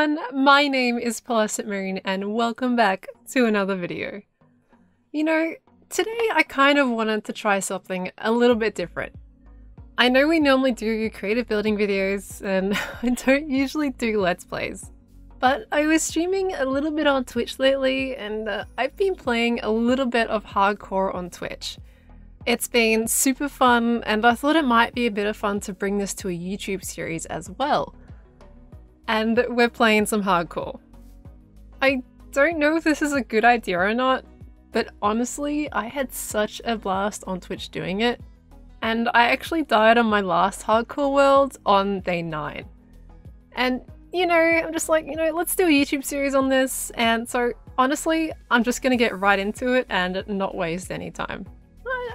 everyone, my name is Pearlescent Moon and welcome back to another video. You know, today I kind of wanted to try something a little bit different. I know we normally do creative building videos and I don't usually do let's plays, but I was streaming a little bit on Twitch lately and uh, I've been playing a little bit of hardcore on Twitch. It's been super fun and I thought it might be a bit of fun to bring this to a YouTube series as well and we're playing some hardcore. I don't know if this is a good idea or not, but honestly, I had such a blast on Twitch doing it, and I actually died on my last hardcore world on day 9. And, you know, I'm just like, you know, let's do a YouTube series on this, and so honestly, I'm just gonna get right into it and not waste any time.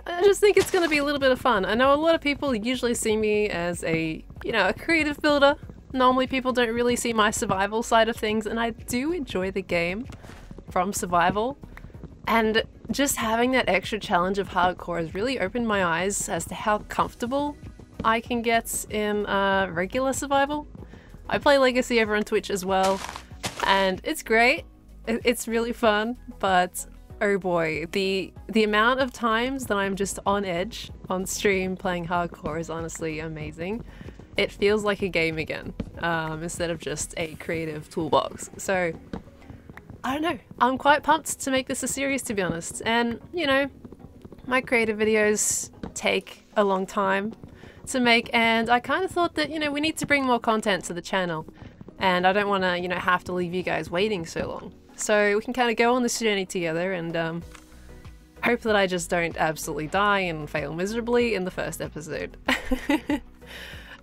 I just think it's to be a little bit of fun. I know a lot of people usually see me as a, you know, a creative builder, Normally people don't really see my survival side of things and I do enjoy the game from survival. And just having that extra challenge of hardcore has really opened my eyes as to how comfortable I can get in uh, regular survival. I play Legacy over on Twitch as well, and it's great. It's really fun, but oh boy, the the amount of times that I'm just on edge on stream playing hardcore is honestly amazing it feels like a game again um, instead of just a creative toolbox. So I don't know. I'm quite pumped to make this a series to be honest. And you know, my creative videos take a long time to make and I kind of thought that, you know, we need to bring more content to the channel. And I don't want to, you know, have to leave you guys waiting so long. So we can kind of go on this journey together and um, hope that I just don't absolutely die and fail miserably in the first episode.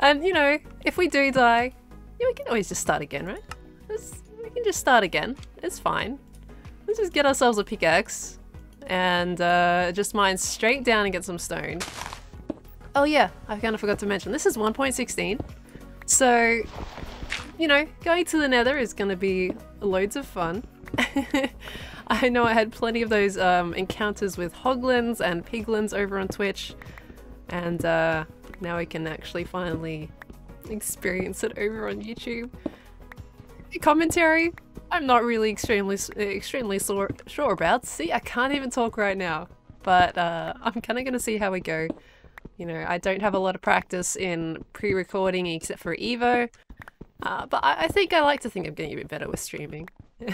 And, you know, if we do die, yeah, we can always just start again, right? Let's, we can just start again. It's fine. Let's just get ourselves a pickaxe and uh, just mine straight down and get some stone. Oh yeah, I kind of forgot to mention, this is 1.16. So, you know, going to the nether is going to be loads of fun. I know I had plenty of those um, encounters with hoglins and piglins over on Twitch. And uh, now I can actually finally experience it over on YouTube. Commentary, I'm not really extremely extremely sore, sure about. See, I can't even talk right now, but uh, I'm kind of going to see how we go. You know, I don't have a lot of practice in pre-recording except for Evo, uh, but I, I think I like to think I'm getting a bit better with streaming.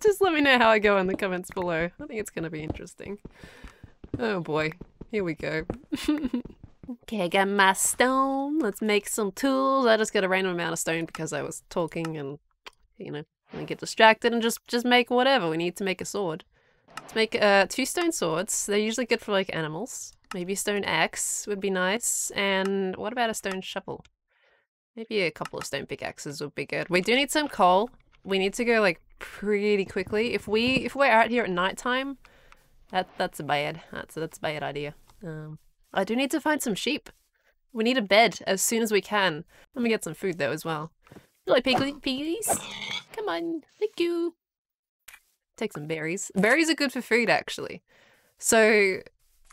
Just let me know how I go in the comments below. I think it's going to be interesting. Oh boy, here we go. Okay, I got my stone. Let's make some tools. I just got a random amount of stone because I was talking and, you know, I get distracted and just, just make whatever. We need to make a sword. Let's make uh, two stone swords. They're usually good for, like, animals. Maybe a stone axe would be nice. And what about a stone shovel? Maybe a couple of stone pickaxes would be good. We do need some coal. We need to go, like, pretty quickly. If we, if we're out here at nighttime, that, that's a bad, that's, that's a bad idea. Um, I do need to find some sheep. We need a bed as soon as we can. Let me get some food though as well. Hello, piggy piggies. Come on, thank you. Take some berries. Berries are good for food actually. So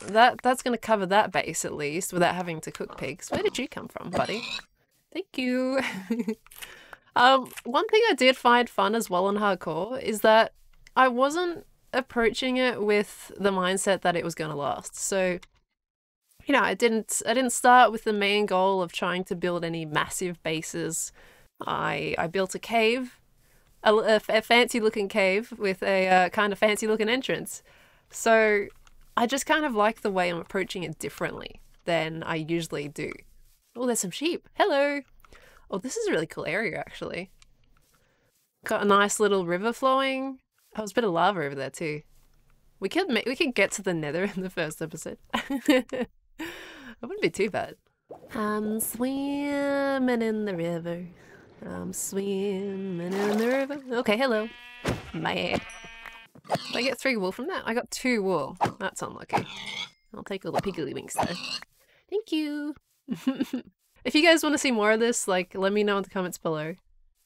that that's going to cover that base at least without having to cook pigs. Where did you come from, buddy? Thank you. um, one thing I did find fun as well on hardcore is that I wasn't approaching it with the mindset that it was going to last. So you know, I didn't I didn't start with the main goal of trying to build any massive bases. I I built a cave, a, a, a fancy looking cave with a uh, kind of fancy looking entrance. So I just kind of like the way I'm approaching it differently than I usually do. Oh, there's some sheep. Hello. Oh, this is a really cool area actually. Got a nice little river flowing. Oh, there's a bit of lava over there too. We could we could get to the nether in the first episode. That wouldn't be too bad. I'm swimming in the river. I'm swimming in the river. Okay, hello. Man. Did I get three wool from that? I got two wool. That's unlucky. I'll take all the piggly winks though. Thank you. if you guys want to see more of this, like, let me know in the comments below.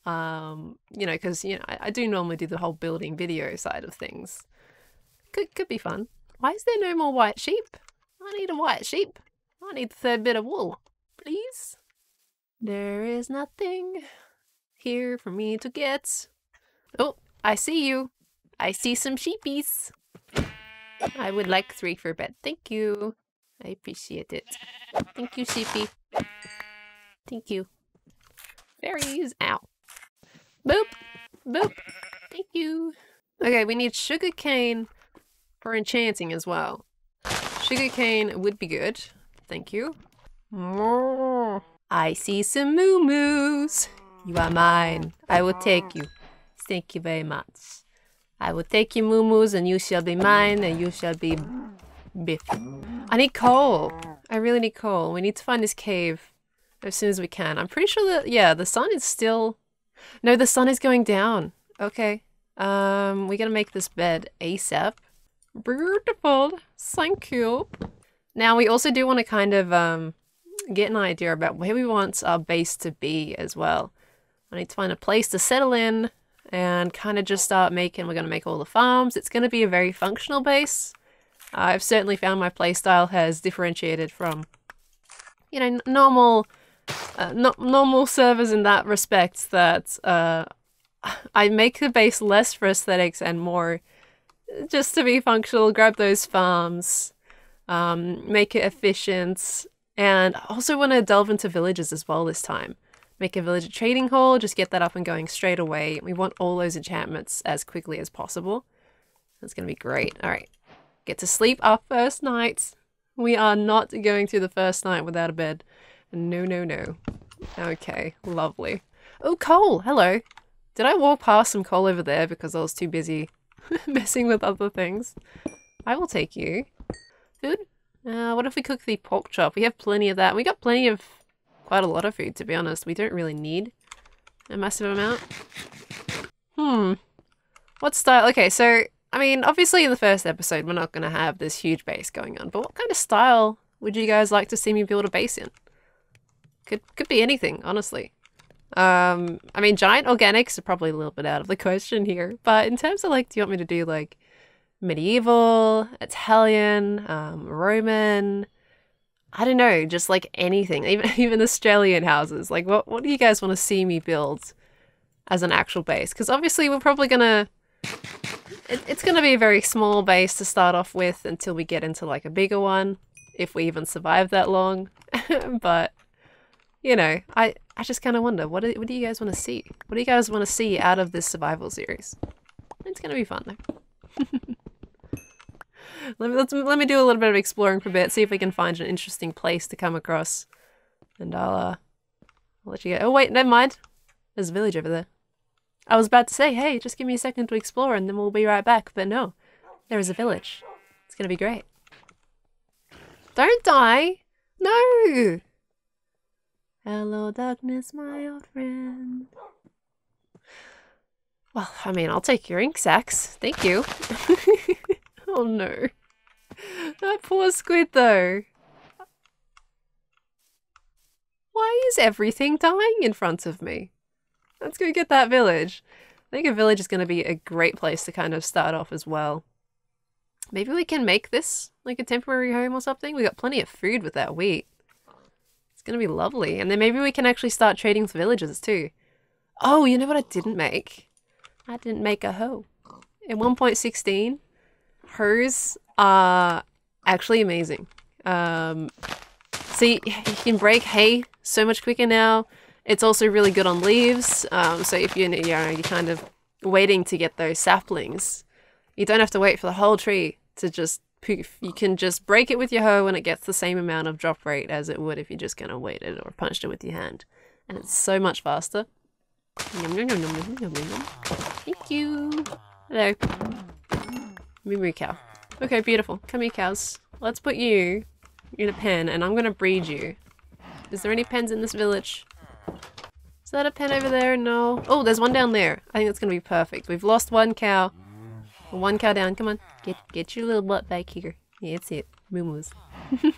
Um, you know, because, you know, I, I do normally do the whole building video side of things. Could, could be fun. Why is there no more white sheep? I need a white sheep. I need a third bit of wool, please. There is nothing here for me to get. Oh, I see you. I see some sheepies. I would like three for bed. Thank you. I appreciate it. Thank you, sheepy. Thank you. Fairies. Ow. Boop. Boop. Thank you. Okay, we need sugarcane for enchanting as well. Sugarcane would be good. Thank you. I see some moo-moos. You are mine. I will take you. Thank you very much. I will take you moo-moos and you shall be mine and you shall be Biff. I need coal. I really need coal. We need to find this cave as soon as we can. I'm pretty sure that, yeah, the sun is still... No, the sun is going down. Okay. Um, we're gonna make this bed ASAP. Beautiful. Thank you. Now, we also do want to kind of um, get an idea about where we want our base to be as well. I need to find a place to settle in and kind of just start making, we're going to make all the farms. It's going to be a very functional base. I've certainly found my playstyle has differentiated from, you know, normal, uh, no normal servers in that respect that uh, I make the base less for aesthetics and more just to be functional, grab those farms, um, make it efficient, and I also want to delve into villages as well this time. Make a village trading hall, just get that up and going straight away. We want all those enchantments as quickly as possible. That's going to be great. All right, get to sleep our first night. We are not going through the first night without a bed. No, no, no. Okay, lovely. Oh, coal! Hello! Did I walk past some coal over there because I was too busy messing with other things? I will take you. Food? Uh, what if we cook the pork chop? We have plenty of that. We got plenty of quite a lot of food, to be honest. We don't really need a massive amount. Hmm. What style? Okay, so, I mean, obviously in the first episode, we're not going to have this huge base going on, but what kind of style would you guys like to see me build a base in? Could, could be anything, honestly. Um, I mean, giant organics are probably a little bit out of the question here, but in terms of like, do you want me to do like medieval, Italian, um, Roman? I don't know, just like anything, even even Australian houses. Like, what what do you guys want to see me build as an actual base? Because obviously, we're probably gonna. It, it's gonna be a very small base to start off with until we get into like a bigger one, if we even survive that long. but you know, I I just kind of wonder, what do, what do you guys want to see? What do you guys want to see out of this survival series? It's going to be fun, though. let, me, let's, let me do a little bit of exploring for a bit, see if we can find an interesting place to come across. And I'll, uh, I'll let you go. Oh, wait, never mind. There's a village over there. I was about to say, hey, just give me a second to explore and then we'll be right back. But no, there is a village. It's going to be great. Don't die! No! Hello, darkness, my old friend. Well, I mean, I'll take your ink sacks. Thank you. oh no. That poor squid, though. Why is everything dying in front of me? Let's go get that village. I think a village is going to be a great place to kind of start off as well. Maybe we can make this like a temporary home or something. We got plenty of food with that wheat gonna be lovely. And then maybe we can actually start trading with villagers too. Oh, you know what I didn't make? I didn't make a hoe. In 1.16, hoes are actually amazing. Um, see, you can break hay so much quicker now. It's also really good on leaves. Um, so if you're, you know, you're kind of waiting to get those saplings, you don't have to wait for the whole tree to just poof. You can just break it with your hoe and it gets the same amount of drop rate as it would if you're just kind of waited or punched it with your hand. And it's so much faster. Thank you. Hello. Moo cow. Okay, beautiful. Come here, cows. Let's put you in a pen and I'm going to breed you. Is there any pens in this village? Is that a pen over there? No. Oh, there's one down there. I think that's going to be perfect. We've lost one cow. One cow down. Come on. Get get your little butt back here. Yeah, that's it. Moo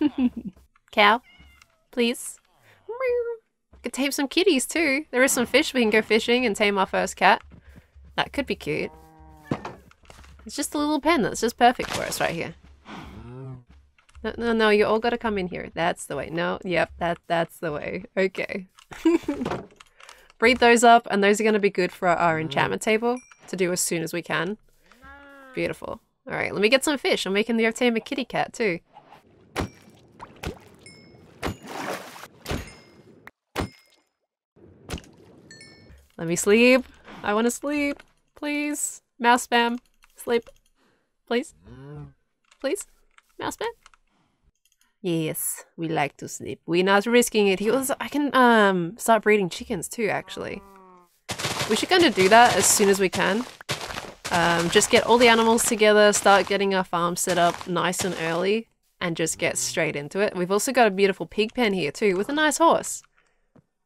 cow, please. Could tame some kitties too. There is some fish. We can go fishing and tame our first cat. That could be cute. It's just a little pen that's just perfect for us right here. No, no, no, you all gotta come in here. That's the way. No, yep, that that's the way. Okay. breed those up, and those are going to be good for our enchantment table to do as soon as we can. Beautiful. Alright, let me get some fish. I'm making the Artema kitty cat too. Let me sleep. I want to sleep. Please. Mouse spam. Sleep. Please. Please. Mouse spam. Yes, we like to sleep. We're not risking it. He was I can um start breeding chickens too actually. We should kind of do that as soon as we can. Um, just get all the animals together, start getting our farm set up nice and early, and just get straight into it. We've also got a beautiful pig pen here too, with a nice horse.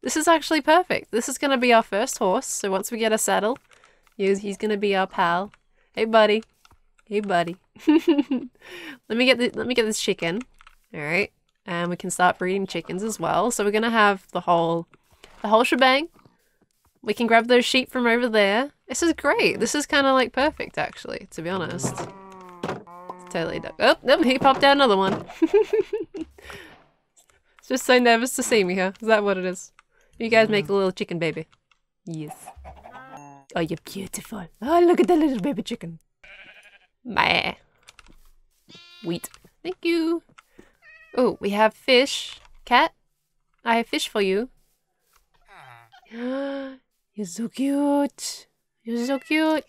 This is actually perfect. This is going to be our first horse, so once we get a saddle, he's, he's going to be our pal. Hey, buddy. Hey, buddy. let me get the, let me get this chicken. All right, and we can start breeding chickens as well. So we're going to have the whole the whole shebang. We can grab those sheep from over there. This is great. This is kind of like perfect, actually, to be honest. Totally duck. Oh, nope, he popped out another one. It's just so nervous to see me here. Is that what it is? You guys make a little chicken baby. Yes. Oh, you're beautiful. Oh, look at the little baby chicken. Meh. Wheat. Thank you. Oh, we have fish. Cat, I have fish for you. You're so cute. You're so cute.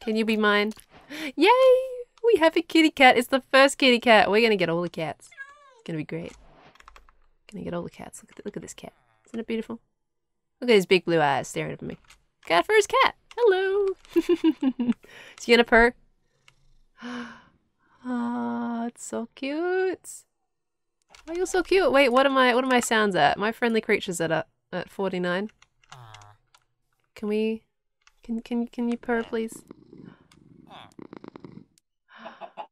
Can you be mine? Yay! We have a kitty cat. It's the first kitty cat. We're gonna get all the cats. It's gonna be great. Gonna get all the cats. Look at look at this cat. Isn't it beautiful? Look at his big blue eyes staring at me. Got first cat. Hello. Is he gonna purr? Oh, it's so cute. Oh, you're so cute. Wait, what am I? What are my sounds at? My friendly creatures at uh, at 49. Can we? Can can can you purr, please?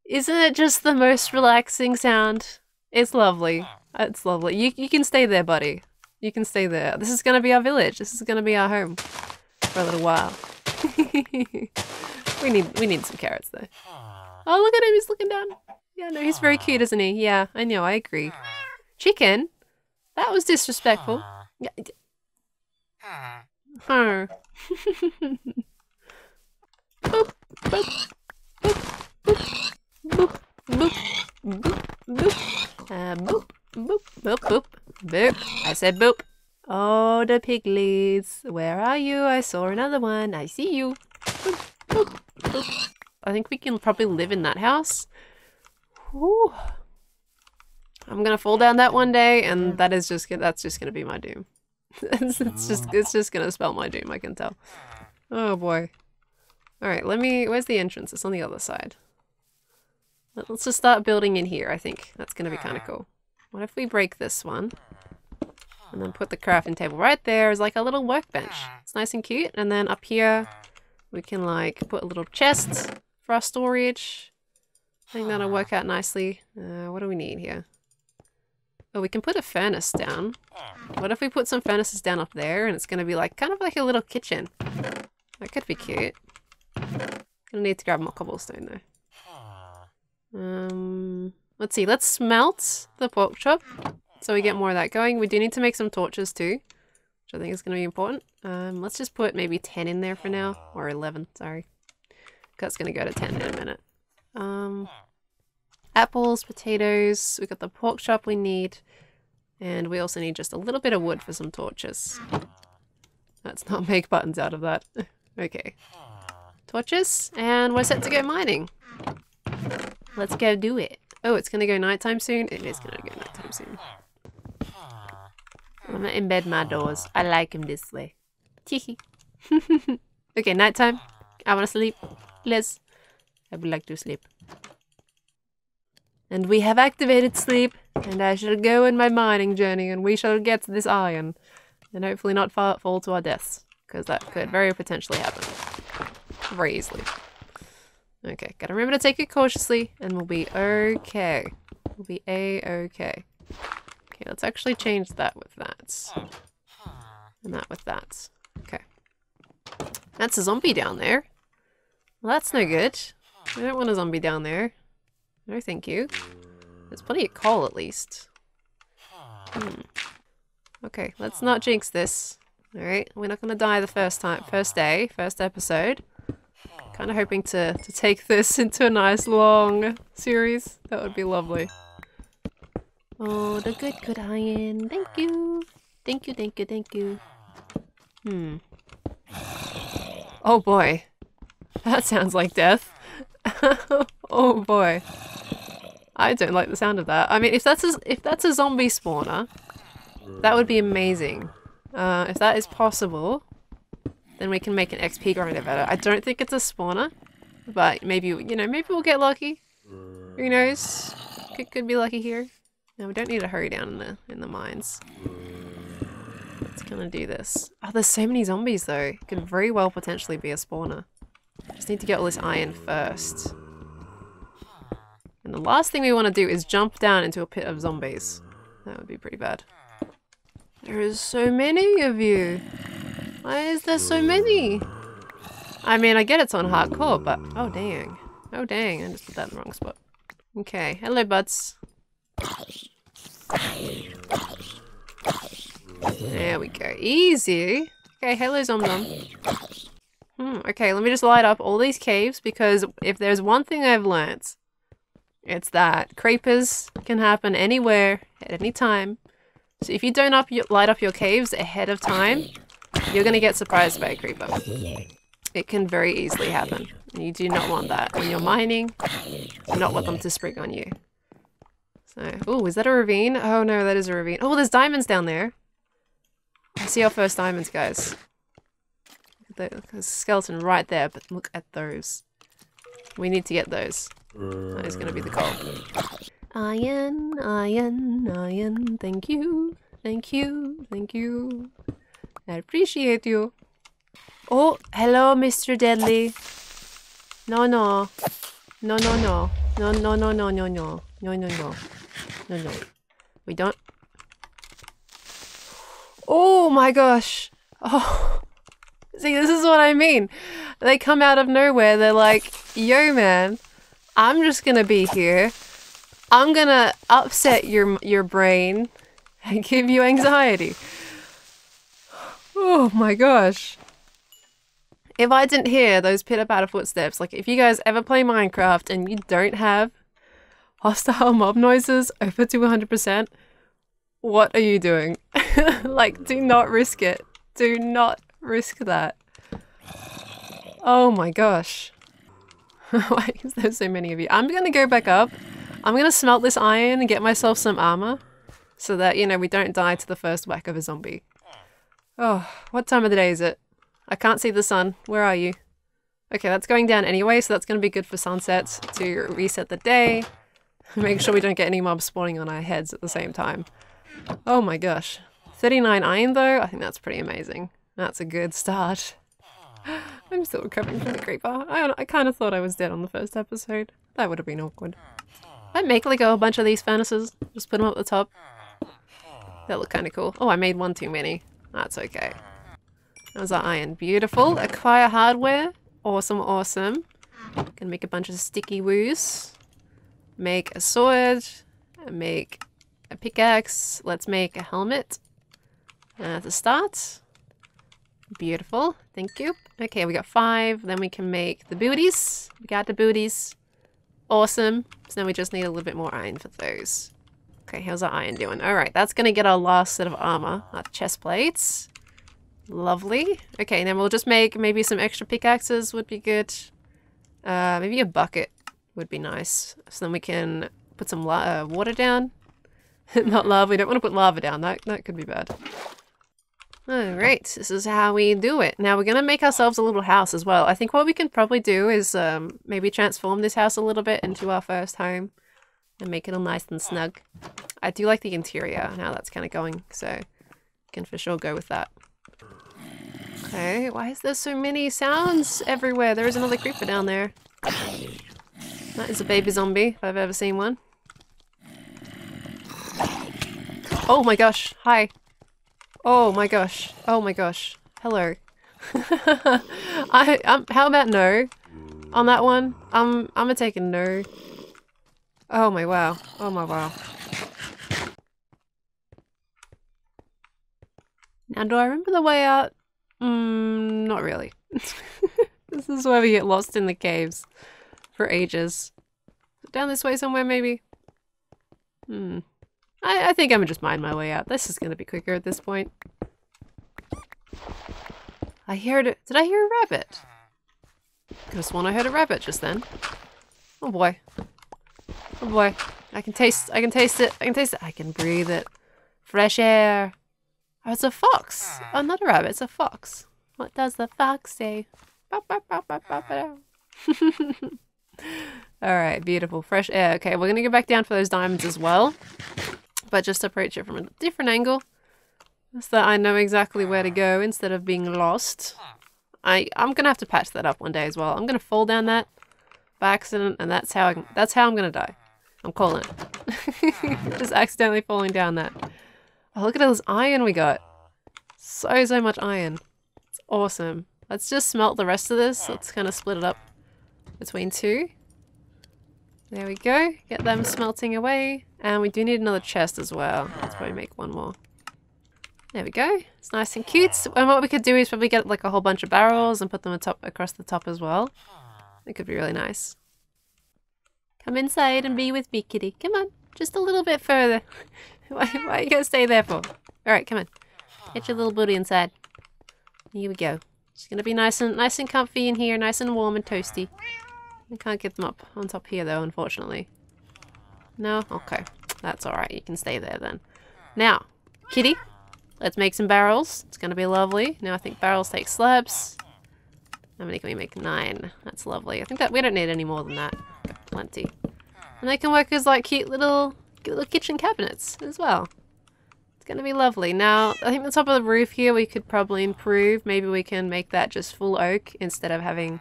Isn't it just the most relaxing sound? It's lovely. It's lovely. You you can stay there, buddy. You can stay there. This is gonna be our village. This is gonna be our home for a little while. we need we need some carrots though. Oh look at him, he's looking down. Yeah, no, he's very cute, isn't he? Yeah, I know, I agree. Chicken? That was disrespectful. Yeah. Huh. boop, boop, boop, boop, boop, boop, boop, uh, boop, boop, boop, boop, boop. I said boop. Oh, the piglies. Where are you? I saw another one. I see you. Boop, boop, boop. I think we can probably live in that house. Whew. I'm gonna fall down that one day, and that is just that's just gonna be my doom. It's, it's just ah. it's just gonna spell my doom. I can tell. Oh boy. All right, let me. Where's the entrance? It's on the other side. Let's just start building in here. I think that's gonna be kind of ah. cool. What if we break this one? And then put the crafting table right there as like a little workbench. Ah. It's nice and cute. And then up here, we can like put a little chest for our storage. I think that'll work out nicely. Uh, what do we need here? We can put a furnace down. What if we put some furnaces down up there and it's going to be like kind of like a little kitchen? That could be cute. Gonna need to grab more cobblestone though. Um, let's see. Let's smelt the pork chop so we get more of that going. We do need to make some torches too, which I think is going to be important. Um, let's just put maybe 10 in there for now, or 11, sorry. That's going to go to 10 in a minute. Um, apples, potatoes, we got the pork chop we need, and we also need just a little bit of wood for some torches. Let's not make buttons out of that. okay. Torches, and we're set to go mining. Let's go do it. Oh, it's gonna go nighttime soon? It is gonna go nighttime soon. I'm gonna embed my doors. I like him this way. okay, nighttime. I wanna sleep. Liz, I would like to sleep. And we have activated sleep, and I shall go on my mining journey, and we shall get this iron, and hopefully not fall, to our deaths, because that could very potentially happen. Very easily. Okay, gotta remember to take it cautiously, and we'll be okay. We'll be a-okay. Okay, let's actually change that with that. And that with that. Okay. That's a zombie down there. Well, that's no good. I don't want a zombie down there. No, thank you. There's plenty of coal, at least. Hmm. Okay, let's not jinx this. Alright, we're not gonna die the first time, first day, first episode. Kind of hoping to, to take this into a nice long series. That would be lovely. Oh, the good, good iron. Thank you. Thank you, thank you, thank you. Hmm. Oh boy. That sounds like death. oh boy. I don't like the sound of that. I mean, if that's a, if that's a zombie spawner, that would be amazing. Uh, if that is possible, then we can make an XP grinder better. I don't think it's a spawner, but maybe, you know, maybe we'll get lucky. Who knows? Could, could be lucky here. No, we don't need to hurry down in the, in the mines. It's gonna do this. Oh, there's so many zombies though. Could very well potentially be a spawner. Just need to get all this iron first. And the last thing we want to do is jump down into a pit of zombies. That would be pretty bad. There is so many of you. Why is there so many? I mean, I get it's on hardcore, but... Oh, dang. Oh, dang. I just put that in the wrong spot. Okay. Hello, buds. There we go. Easy. Okay, hello, Zom Hmm, okay, let me just light up all these caves because if there's one thing I've learnt, it's that creepers can happen anywhere at any time. So if you don't up your, light up your caves ahead of time, you're going to get surprised by a creeper. It can very easily happen. You do not want that. When you're mining, you not want them to spring on you. So, oh, is that a ravine? Oh no, that is a ravine. Oh, there's diamonds down there. I see our first diamonds, guys. There's a skeleton right there, but look at those. We need to get those. That is going to be the goal. Iron, iron, iron. Thank you. Thank you. Thank you. I appreciate you. Oh, hello, Mr. Deadly. No, no. No, no, no. No, no, no, no, no, no. No, no, no. No, no. We don't... Oh my gosh. Oh. See, this is what I mean. They come out of nowhere. They're like, yo, man, I'm just gonna be here I'm gonna upset your your brain and give you anxiety. Oh my gosh. If I didn't hear those pitter-patter footsteps, like if you guys ever play Minecraft and you don't have hostile mob noises over to 100%, what are you doing? like, do not risk it. Do not risk that. Oh my gosh. Why is there so many of you? I'm gonna go back up I'm gonna smelt this iron and get myself some armor so that, you know, we don't die to the first whack of a zombie. Oh, what time of the day is it? I can't see the sun. Where are you? Okay, that's going down anyway, so that's going to be good for sunsets to reset the day. Make sure we don't get any mobs spawning on our heads at the same time. Oh my gosh. 39 iron though, I think that's pretty amazing. That's a good start. I'm still recovering from the creeper. I, I kind of thought I was dead on the first episode. That would have been awkward. I make like a bunch of these furnaces. Just put them up the top. That look kind of cool. Oh, I made one too many. That's okay. That was our iron. Beautiful. Acquire hardware. Awesome, awesome. Gonna make a bunch of sticky woos. Make a sword. Make a pickaxe. Let's make a helmet. Uh, to start. Beautiful. Thank you. Okay, we got five. Then we can make the booties. We got the booties. Awesome. So now we just need a little bit more iron for those. Okay, how's our iron doing? Alright, that's going to get our last set of armor. Our chest plates. Lovely. Okay, then we'll just make maybe some extra pickaxes would be good. Uh, maybe a bucket would be nice. So then we can put some uh, water down. Not lava. We don't want to put lava down. That, that could be bad. Alright, this is how we do it. Now we're to make ourselves a little house as well. I think what we can probably do is um, maybe transform this house a little bit into our first home and make it all nice and snug. I do like the interior now that's kind of going, so can for sure go with that. Okay, why is there so many sounds everywhere? There is another creeper down there. That is a baby zombie, if I've ever seen one. Oh my gosh, hi. Oh my gosh. Oh my gosh. Hello. I um how about no? On that one? Um I'm gonna take a no. Oh my wow. Oh my wow. Now, do I remember the way out? Mm, not really. this is where we get lost in the caves for ages. Down this way somewhere, maybe? Hmm. I, I think I'm gonna just mine my way out. This is gonna be quicker at this point. I heard it. Did I hear a rabbit? Could have sworn I heard a rabbit just then. Oh boy. Oh boy. I can taste I can taste it. I can taste it. I can breathe it. Fresh air. Oh, it's a fox. Oh, not a rabbit. It's a fox. What does the fox say? Alright, beautiful. Fresh air. Okay, we're to go back down for those diamonds as well. But just approach it from a different angle. So that I know exactly where to go instead of being lost. I, I'm to have to patch that up one day as well. I'm to fall down that by accident and that's how I, that's how I'm to die. I'm calling it. just accidentally falling down that. Oh, look at all this iron we got. So, so much iron. It's awesome. Let's just smelt the rest of this. Let's kind of split it up between two. There we go. Get them smelting away. And we do need another chest as well. Let's probably make one more. There we go. It's nice and cute. And what we could do is probably get like a whole bunch of barrels and put them atop, across the top as well. It could be really nice. Come inside and be with me, kitty. Come on. Just a little bit further. why, why are you going to stay there for? Alright, come on. Get your little booty inside. Here we go. It's going to be nice and nice and comfy in here. Nice and warm and toasty. I can't get them up on top here though, unfortunately. No? Okay. That's alright. You can stay there then. Now, kitty, let's make some barrels. It's going to be lovely. Now I think barrels take slabs. How many can we make? Nine. That's lovely. I think that we don't need any more than that. Got plenty. And they can work as like cute little, little kitchen cabinets as well. It's going to be lovely. Now, I think the top of the roof here we could probably improve. Maybe we can make that just full oak instead of having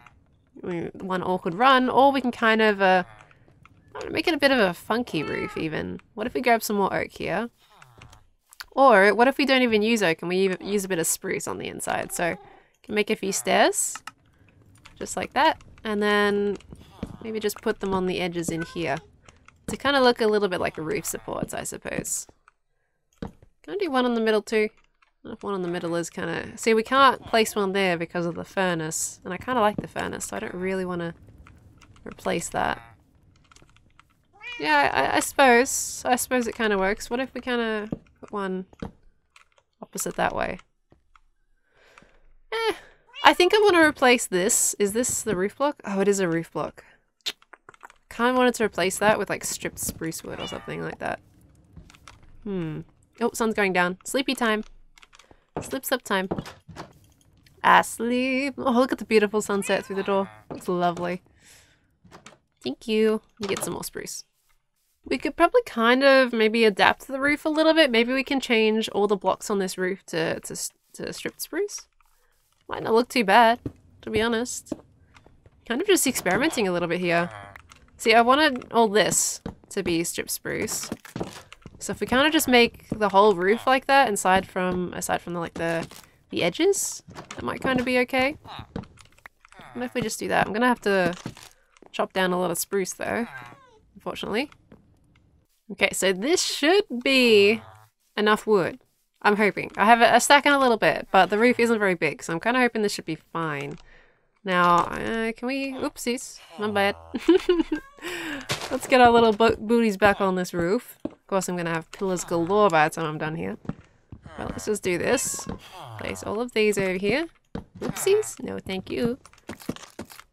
one awkward run, or we can kind of uh, make it a bit of a funky roof even. What if we grab some more oak here? Or what if we don't even use oak and we use a bit of spruce on the inside? So can make a few stairs, just like that, and then maybe just put them on the edges in here to kind of look a little bit like a roof supports, I suppose. Can I do one in the middle too? if one in the middle is kind of... See, we can't place one there because of the furnace. And I kind of like the furnace, so I don't really want to replace that. Yeah, I, I suppose. I suppose it kind of works. What if we kind of put one opposite that way? Eh, I think I want to replace this. Is this the roof block? Oh, it is a roof block. Kind of wanted to replace that with like stripped spruce wood or something like that. Hmm. Oh, sun's going down. Sleepy time. Sleep, sleep time. Asleep. Oh, look at the beautiful sunset through the door. It's lovely. Thank you. You get some more spruce. We could probably kind of maybe adapt the roof a little bit. Maybe we can change all the blocks on this roof to, to, to stripped spruce. Might not look too bad, to be honest. Kind of just experimenting a little bit here. See, I wanted all this to be stripped spruce. So if we kind of just make the whole roof like that, aside from aside from the, like the the edges, that might kind of be okay. What if we just do that? I'm gonna have to chop down a lot of spruce though, unfortunately. Okay, so this should be enough wood. I'm hoping. I have a, stack in a little bit, but the roof isn't very big, so I'm kind of hoping this should be fine. Now, uh, can we... Oopsies. My bad. Let's get our little bo booties back on this roof. Of course, I'm going to have pillars galore by the time I'm done here. Well, let's just do this. Place all of these over here. Oopsies. No, thank you.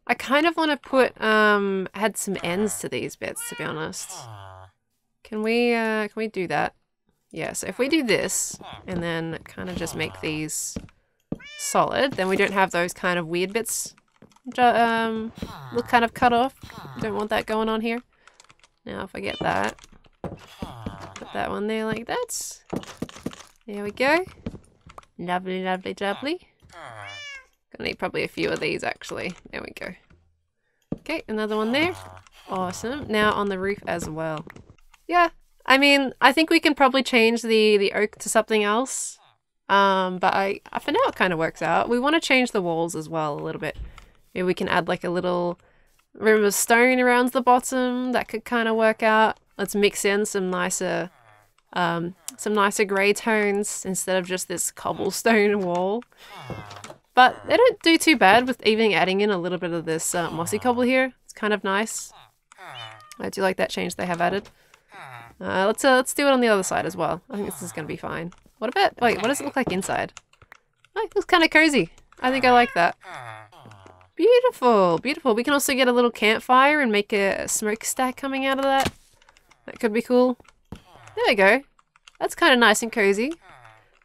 I kind of want to put, um, add some ends to these bits, to be honest. Can we, uh, can we do that? Yeah, so if we do this, and then kind of just make these solid, then we don't have those kind of weird bits um, look kind of cut off. Don't want that going on here. Now if I get that, put that one there like that. There we go. Lovely, lovely, lovely. Gonna need probably a few of these actually. There we go. Okay, another one there. Awesome. Now on the roof as well. Yeah, I mean, I think we can probably change the, the oak to something else. Um, but I, for now it kind of works out. We want to change the walls as well a little bit. Maybe we can add like a little room of stone around the bottom. That could kind of work out. Let's mix in some nicer um, some nicer grey tones instead of just this cobblestone wall. But they don't do too bad with even adding in a little bit of this uh, mossy cobble here. It's kind of nice. I do like that change they have added. Uh, let's uh, let's do it on the other side as well. I think this is going to be fine. What about... Wait, what does it look like inside? Oh, it looks kind of cozy. I think I like that. Beautiful, beautiful. We can also get a little campfire and make a smokestack coming out of that. That could be cool. There we go. That's kind of nice and cozy.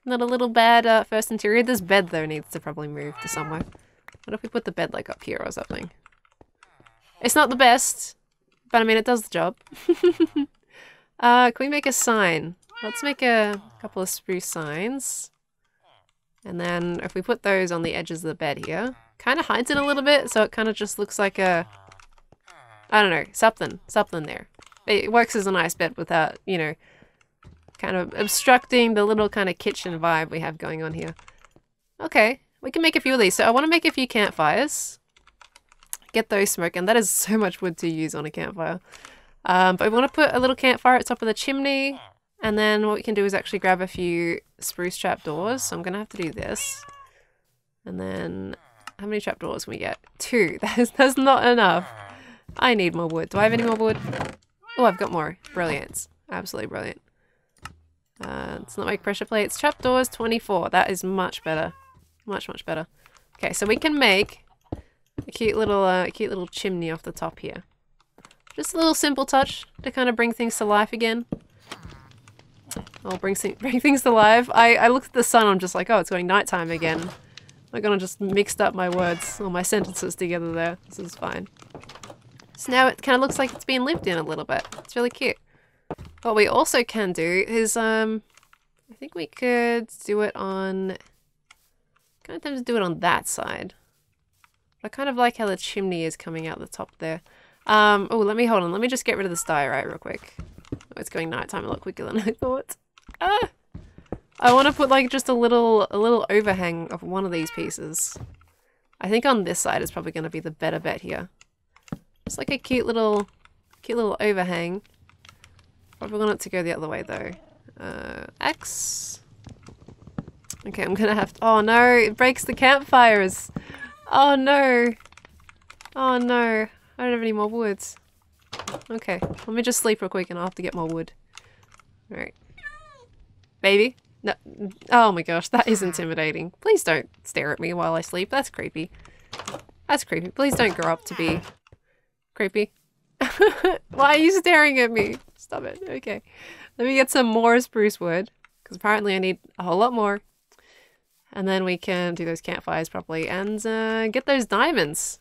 Not a little bad uh, first interior. This bed, though, needs to probably move to somewhere. What if we put the bed, like, up here or something? It's not the best, but I mean, it does the job. uh, can we make a sign? Let's make a couple of spruce signs. And then if we put those on the edges of the bed here, kind of hides it a little bit, so it kind of just looks like a... I don't know, something, something there. It works as a nice bed without, you know, kind of obstructing the little kind of kitchen vibe we have going on here. Okay, we can make a few of these. So I want to make a few campfires. Get those smoking. That is so much wood to use on a campfire. Um, but we want to put a little campfire at the top of the chimney. And then what we can do is actually grab a few spruce trapdoors. So I'm going to have to do this. And then, how many trapdoors can we get? Two. That's, that's not enough. I need more wood. Do I have any more wood? Oh, I've got more. Brilliant. Absolutely brilliant. Uh, let's not make pressure plates. Trapdoors, 24. That is much better. Much, much better. Okay, so we can make a cute little, uh, cute little chimney off the top here. Just a little simple touch to kind of bring things to life again. I'll bring, bring things to life. I, I looked at the sun, I'm just like, oh, it's going nighttime again. I'm gonna just mixed up my words or my sentences together there. This is fine. So now it kind of looks like it's being lived in a little bit. It's really cute. What we also can do is, um, I think we could do it on, kind of tempted to do it on that side. I kind of like how the chimney is coming out the top there. Um, oh, let me, hold on, let me just get rid of this diorite real quick. Oh, it's going nighttime a lot quicker than I thought. Ah! I want to put like just a little, a little overhang of one of these pieces. I think on this side is probably going to be the better bet here. It's like a cute little, cute little overhang. Probably want it to go the other way though. Uh, X. Okay, I'm gonna have to- Oh no, it breaks the campfires! Oh no! Oh no, I don't have any more woods. Okay, let me just sleep real quick and I'll have to get more wood. Alright. Baby? No. Oh my gosh, that is intimidating. Please don't stare at me while I sleep. That's creepy. That's creepy. Please don't grow up to be creepy. Why are you staring at me? Stop it. Okay. Let me get some more spruce wood. Because apparently I need a whole lot more. And then we can do those campfires properly and uh, get those diamonds.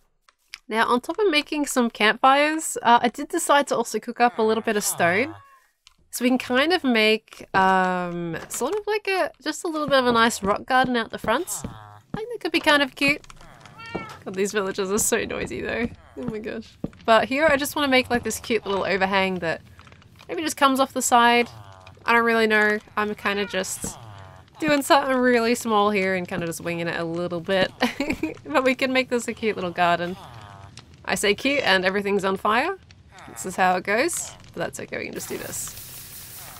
Now, on top of making some campfires, uh, I did decide to also cook up a little bit of stone. So we can kind of make um, sort of like a, just a little bit of a nice rock garden out the front. I think that could be kind of cute. God, these villagers are so noisy though. Oh my gosh. But here I just want to make like this cute little overhang that maybe just comes off the side. I don't really know. I'm kind of just doing something really small here and kind of just winging it a little bit. but we can make this a cute little garden. I say cute and everything's on fire. This is how it goes. But that's okay, we can just do this.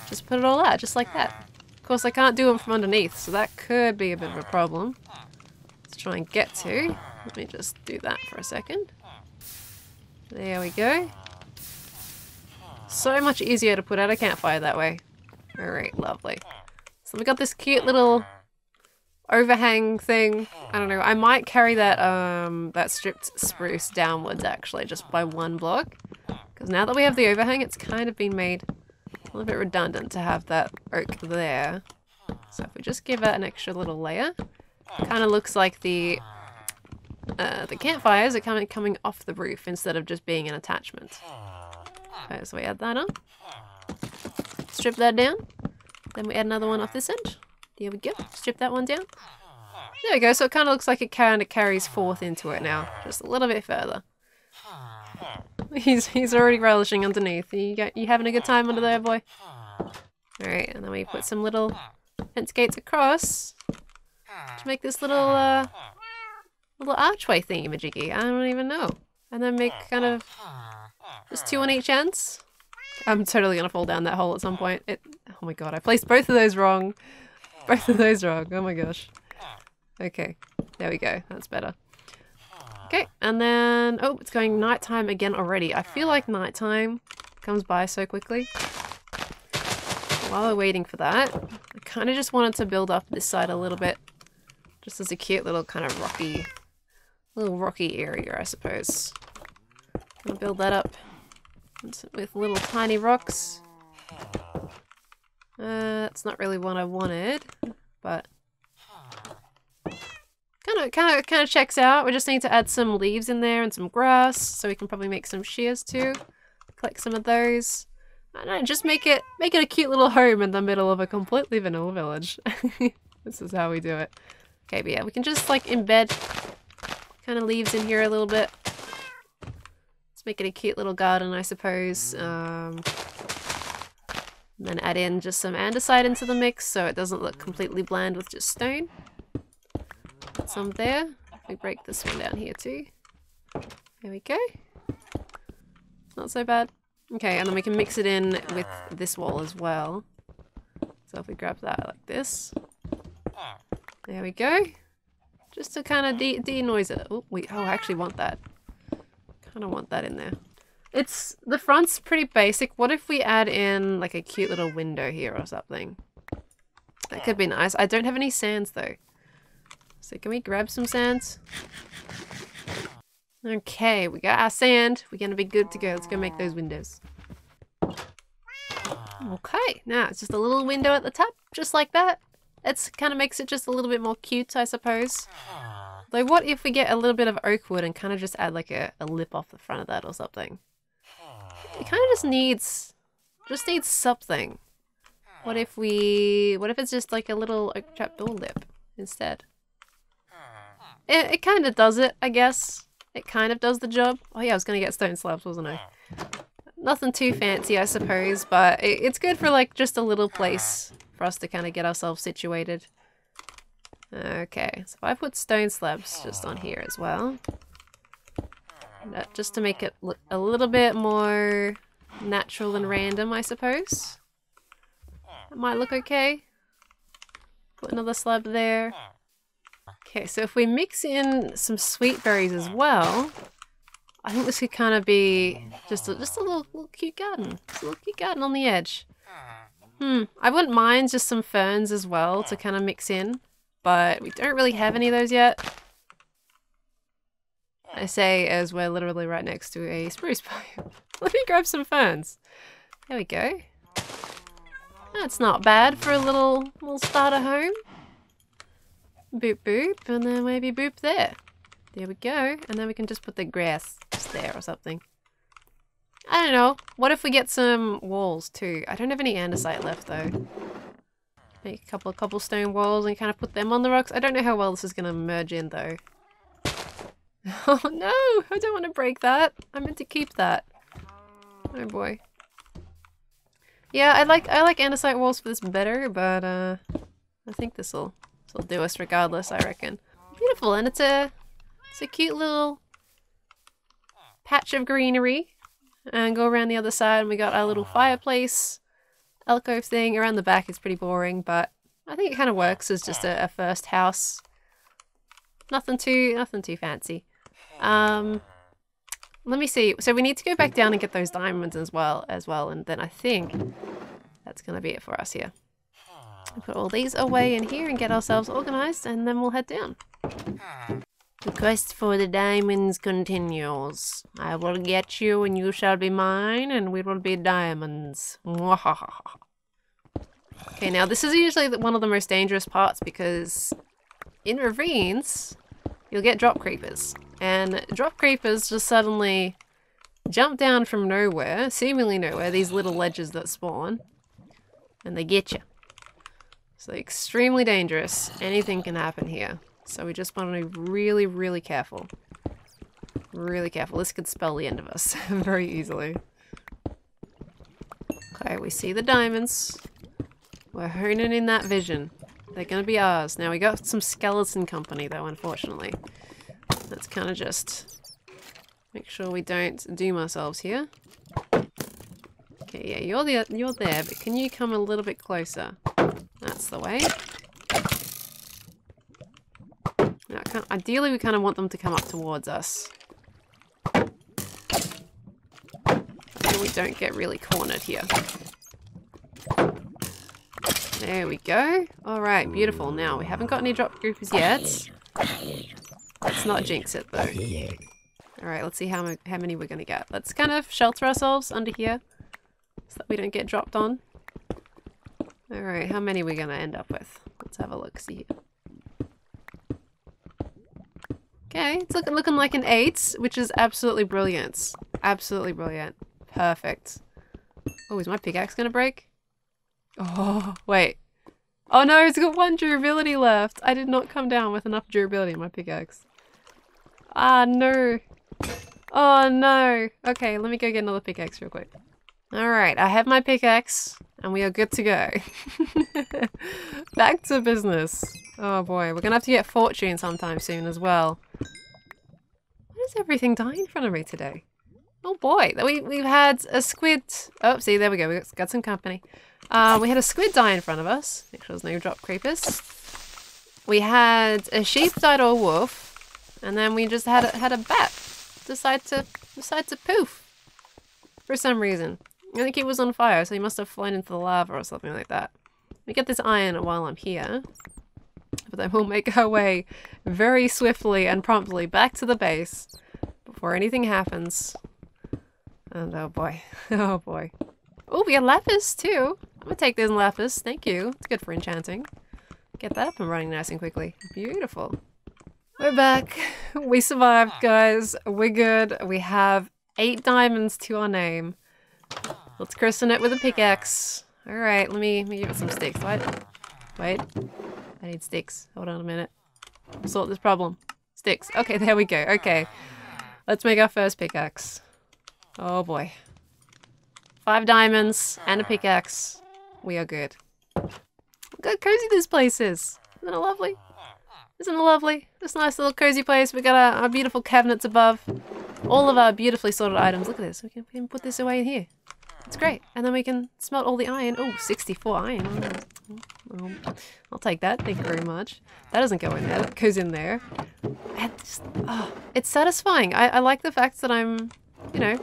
Just put it all out, just like that. Of course, I can't do them from underneath, so that could be a bit of a problem. Let's try and get to. Let me just do that for a second. There we go. So much easier to put out a campfire that way. Alright, lovely. So we got this cute little overhang thing. I don't know. I might carry that um that stripped spruce downwards actually, just by one block. Because now that we have the overhang, it's kind of been made a little bit redundant to have that oak there. So if we just give it an extra little layer, kind of looks like the uh, the campfires are coming coming off the roof instead of just being an attachment. Okay, so we add that on. Strip that down. Then we add another one off this end. There we go. Strip that one down. There we go. So it kind of looks like it kind of carries forth into it now. Just a little bit further. He's he's already relishing underneath. You got you having a good time under there, boy? Alright, and then we put some little fence gates across to make this little uh little archway thingy majiggy. I don't even know. And then make kind of just two on each ends. I'm totally gonna fall down that hole at some point. It. Oh my god, I placed both of those wrong. Both of those wrong. Oh my gosh. Okay, there we go. That's better. Okay, and then... Oh, it's going nighttime again already. I feel like nighttime comes by so quickly. While we're waiting for that, I kind of just wanted to build up this side a little bit. Just as a cute little kind of rocky... Little rocky area, I suppose. Gonna build that up with little tiny rocks. Uh, that's not really what I wanted, but kind of, kind of, kind of checks out. We just need to add some leaves in there and some grass, so we can probably make some shears too. Collect some of those. Know, just make it, make it a cute little home in the middle of a completely vanilla village. this is how we do it. Okay, but yeah, we can just like embed kind of leaves in here a little bit. Let's make it a cute little garden, I suppose. Um, then add in just some andesite into the mix so it doesn't look completely bland with just stone. Some there. We break this one down here too. There we go. Not so bad. Okay, and then we can mix it in with this wall as well. So if we grab that like this. There we go. Just to kind of de-noise de it. Oh, we, oh, I actually want that. Kind of want that in there. It's, the front's pretty basic. What if we add in like a cute little window here or something? That could be nice. I don't have any sands though. So can we grab some sands? Okay, we got our sand. We're gonna be good to go. Let's go make those windows. Okay, now it's just a little window at the top, just like that. It kind of makes it just a little bit more cute, I suppose. Though what if we get a little bit of oak wood and kind of just add like a, a lip off the front of that or something? It kind of just needs, just needs something. What if we, what if it's just like a little oak trapdoor lip instead? It, it kind of does it, I guess. It kind of does the job. Oh yeah, I was going to get stone slabs, wasn't I? Nothing too fancy, I suppose, but it, it's good for like just a little place for us to kind of get ourselves situated. Okay, so I put stone slabs just on here as well. That, just to make it look a little bit more natural and random, I suppose. That might look okay. Put another slab there. Okay, so if we mix in some sweet berries as well, I think this could kind of be just a, just a little, little cute garden. Just a little cute garden on the edge. Hmm, I wouldn't mind just some ferns as well to kind of mix in, but we don't really have any of those yet. I say as we're literally right next to a spruce pine. Let me grab some ferns. There we go. That's not bad for a little little starter home. Boop boop, and then maybe boop there. There we go. And then we can just put the grass just there or something. I don't know. What if we get some walls too? I don't have any andesite left though. Make a couple of cobblestone walls and kind of put them on the rocks. I don't know how well this is going to merge in though. Oh no! I don't want to break that. I meant to keep that. Oh boy. Yeah, I like I like andesite walls for this better, but uh, I think this'll this'll do us regardless. I reckon. Beautiful, and it's a it's a cute little patch of greenery. And go around the other side, and we got our little fireplace alcove thing. Around the back is pretty boring, but I think it kind of works as just a, a first house. Nothing too nothing too fancy. Um, let me see. So we need to go back down and get those diamonds as well, as well, and then I think that's going to be it for us here. Put all these away in here and get ourselves organized, and then we'll head down. The quest for the diamonds continues. I will get you, and you shall be mine, and we will be diamonds. okay, now this is usually one of the most dangerous parts because in ravines, you'll get drop creepers. And drop creepers just suddenly jump down from nowhere, seemingly nowhere, these little ledges that spawn, and they get you. So extremely dangerous. Anything can happen here. So we just want to be really, really careful. Really careful. This could spell the end of us very easily. Okay, we see the diamonds. We're honing in that vision. They're gonna be ours. Now we got some skeleton company though, unfortunately. Let's kind of just make sure we don't doom ourselves here. Okay, yeah, you're the you're there, but can you come a little bit closer? That's the way. Ideally, we kind of want them to come up towards us. So we don't get really cornered here. There we go. Alright, beautiful. Now, we haven't got any drop creepers yet. Let's not jinx it, though. Alright, let's see how, how many we're going to get. Let's kind of shelter ourselves under here so that we don't get dropped on. Alright, how many are we going to end up with? Let's have a look, see Okay, it's looking, looking like an 8, which is absolutely brilliant. Absolutely brilliant. Perfect. Oh, is my pickaxe going to break? Oh, wait. Oh no, it's got one durability left. I did not come down with enough durability in my pickaxe. Ah, no. Oh no. Okay, let me go get another pickaxe real quick. Alright, I have my pickaxe and we are good to go. Back to business. Oh boy, we're gonna have to get fortune sometime soon as well. Why does everything die in front of me today? Oh boy, we, we've had a squid... Oh, see, there we go, we got, some company. Uh, we had a squid die in front of us. Make sure there's no drop creepers. We had a sheep die or a wolf. And then we just had a, had a bat decide to decide to poof for some reason. I think he was on fire, so he must have flown into the lava or something like that. We get this iron while I'm here. But then we'll make our way very swiftly and promptly back to the base before anything happens. And oh boy. Oh boy. Oh, we got lapis too. I'm gonna take this lapis. Thank you. It's good for enchanting. Get that up and running nice and quickly. Beautiful. We're back. We survived, guys. We're good. We have eight diamonds to our name. Let's christen it with a pickaxe. Alright, let me, let me give it some sticks. Wait. Wait. I need sticks. Hold on a minute. We'll sort this problem. Sticks. Okay, there we go. Okay. Let's make our first pickaxe. Oh boy. Five diamonds and a pickaxe. We are good. Look how cozy this place is. Isn't it lovely? Isn't it lovely? This nice little cozy place. We got our, our beautiful cabinets above. All of our beautifully sorted items. Look at this. We can, we can put this away in here. It's great. And then we can smelt all the iron. Oh, 64 iron. I'll take that. Thank you very much. That doesn't go in there. That goes in there. It's, oh, it's satisfying. I, I like the fact that I'm, you know,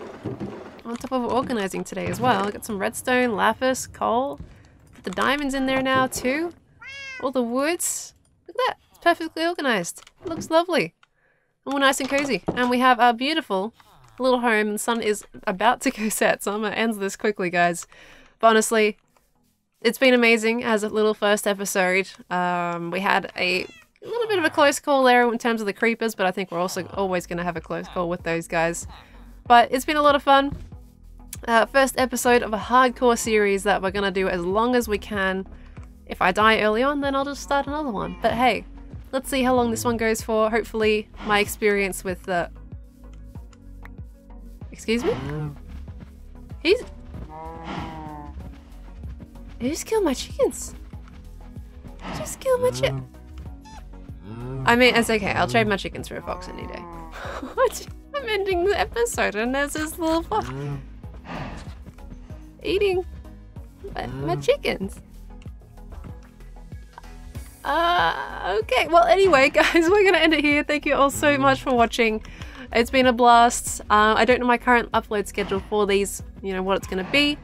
on top of organizing today as well. I got some redstone, lapis, coal. Put the diamonds in there now too. All the woods. Look at that perfectly organized. It looks lovely. All nice and cozy. And we have our beautiful little home and sun is about to go set, so I'm gonna end this quickly, guys. But honestly, it's been amazing as a little first episode. Um, we had a little bit of a close call there in terms of the creepers, but I think we're also always going to have a close call with those guys. But it's been a lot of fun. Uh, first episode of a hardcore series that we're going to do as long as we can. If I die early on, then I'll just start another one. But hey, Let's see how long this one goes for. Hopefully my experience with the... Excuse me? He's... He just killed my chickens. He just killed my chicken. I mean, it's okay. I'll trade my chickens for a fox any day. I'm ending the episode and there's this little fox eating my, my chickens. Uh, okay, well anyway guys, we're gonna end it here. Thank you all so much for watching. It's been a blast. Uh, I don't know my current upload schedule for these, you know, what it's gonna be.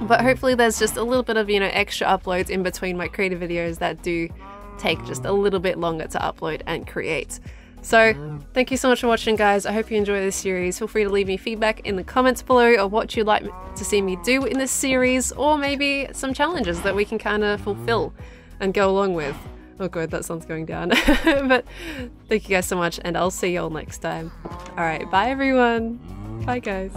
But hopefully there's just a little bit of, you know, extra uploads in between my creative videos that do take just a little bit longer to upload and create. So, thank you so much for watching guys. I hope you enjoy this series. Feel free to leave me feedback in the comments below of what you'd like to see me do in this series or maybe some challenges that we can kind of fulfill and go along with. Oh god, that sun's going down. but thank you guys so much and I'll see you all next time. Alright, bye everyone. Bye guys.